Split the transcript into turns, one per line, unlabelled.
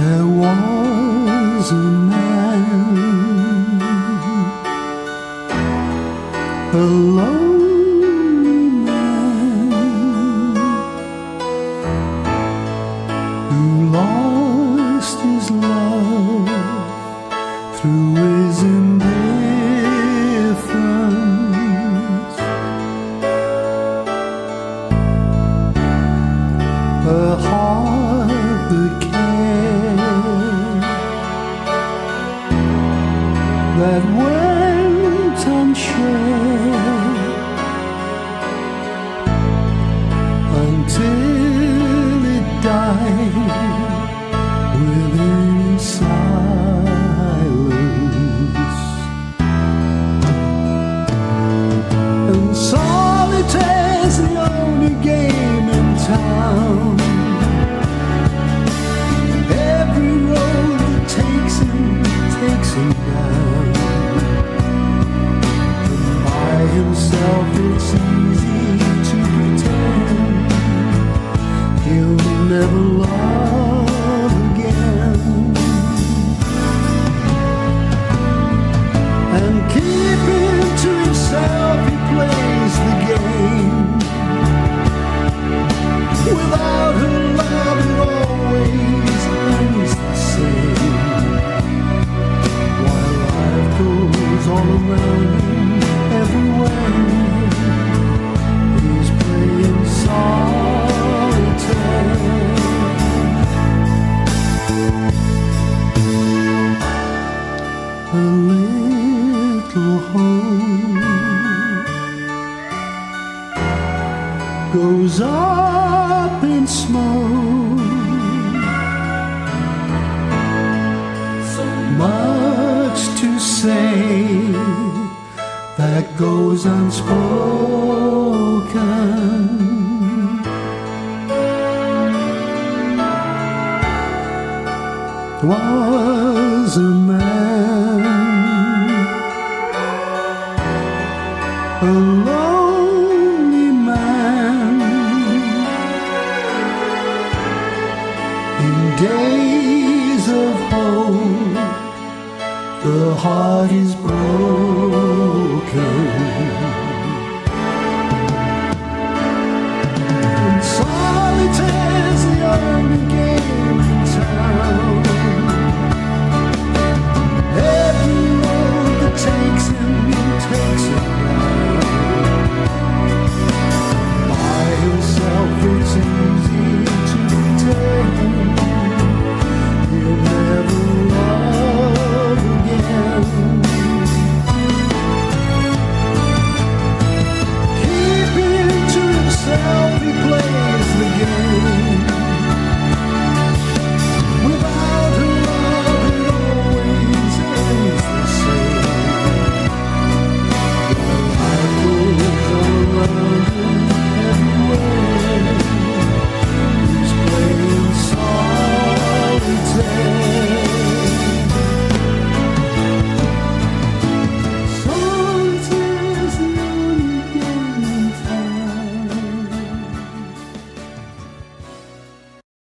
There was a man, a lonely man, who lost his love through his indifference. A heart that Solitaire's the only game in town. Every road that takes him takes him down. By himself it's easy to pretend he'll never love A little home goes up in smoke. So much to say that goes unspoken. Was a man The heart is broken.